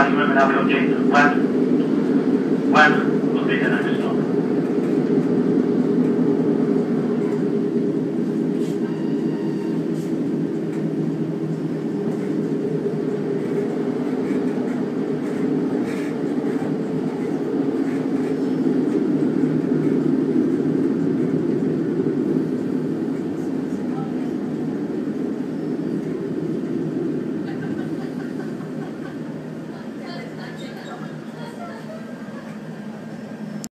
Councilmember